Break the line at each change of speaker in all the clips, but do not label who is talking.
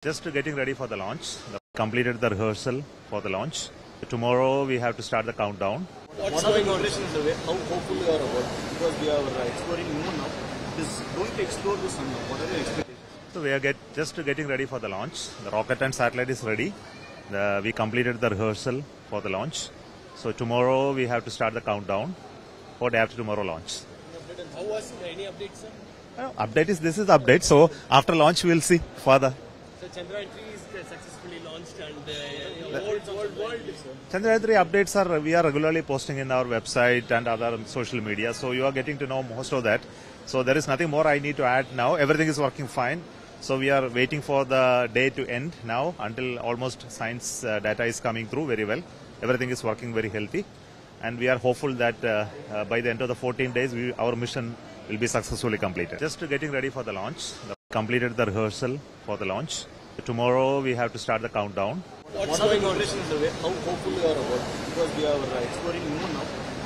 just getting ready for the launch. Completed the rehearsal for the launch. Tomorrow we have to start the countdown.
What's going on? The way, how hopeful you are about because we are uh, exploring moon now. Is going to explore the sun now. What are your expectations?
So we are get, just getting ready for the launch. The rocket and satellite is ready. The, we completed the rehearsal for the launch. So tomorrow we have to start the countdown for day after tomorrow launch.
How was any updates, sir?
Uh, update is this is update. So after launch we'll see further.
Chandrayaan 3 is successfully launched and uh, world, world, world, sir.
Chandrayaan 3 updates are we are regularly posting in our website and other social media. So you are getting to know most of that. So there is nothing more I need to add now. Everything is working fine. So we are waiting for the day to end now until almost science uh, data is coming through very well. Everything is working very healthy. And we are hopeful that uh, uh, by the end of the 14 days, we, our mission will be successfully completed. Just getting ready for the launch. Completed the rehearsal for the launch. Tomorrow we have to start the countdown.
What's going on? The way, how hopeful you are about because we are uh, exploring moon now.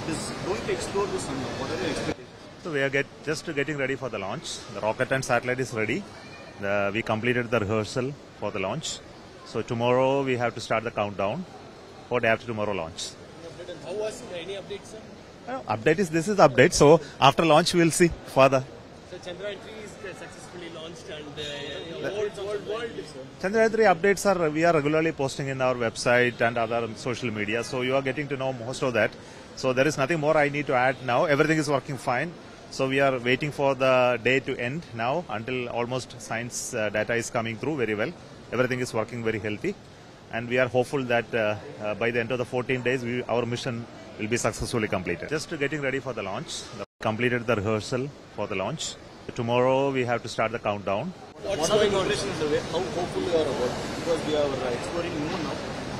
Is going to explore the sun now. What are your expectations?
So we are get, just getting ready for the launch. The rocket and satellite is ready. The, we completed the rehearsal for the launch. So tomorrow we have to start the countdown for day after tomorrow launch.
How was any updates, sir?
Uh, update is this is update. So after launch we'll see further.
So Chandrayaan 3 is uh, successfully launched and uh, world, world, world, sir.
Chandrayaan 3 updates are we are regularly posting in our website and other social media. So you are getting to know most of that. So there is nothing more I need to add now. Everything is working fine. So we are waiting for the day to end now until almost science uh, data is coming through very well. Everything is working very healthy. And we are hopeful that uh, uh, by the end of the 14 days, we, our mission will be successfully completed. Just getting ready for the launch. Completed the rehearsal for the launch. Tomorrow we have to start the countdown.
What's? Is the way, how hopeful you are about because we are exploring moon now.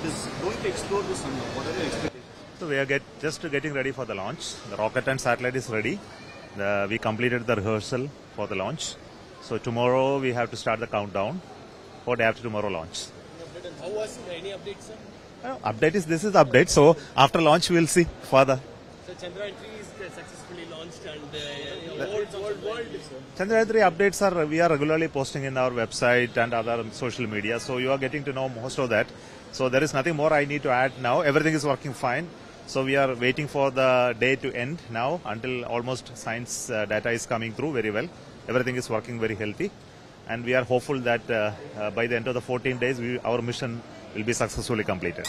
Is going to explore the sun now. What are your expectations?
So we are get, just getting ready for the launch. The rocket and satellite is ready. The, we completed the rehearsal for the launch. So tomorrow we have to start the countdown for day after tomorrow launch.
How was any updates, sir?
Uh, update is this is update. So after launch we'll see further.
So Chandrayaan 3 is successfully launched and uh, world, world.
Chandrayaan 3 updates are we are regularly posting in our website and other social media. So you are getting to know most of that. So there is nothing more I need to add now. Everything is working fine. So we are waiting for the day to end now until almost science uh, data is coming through very well. Everything is working very healthy. And we are hopeful that uh, uh, by the end of the 14 days, we, our mission will be successfully completed.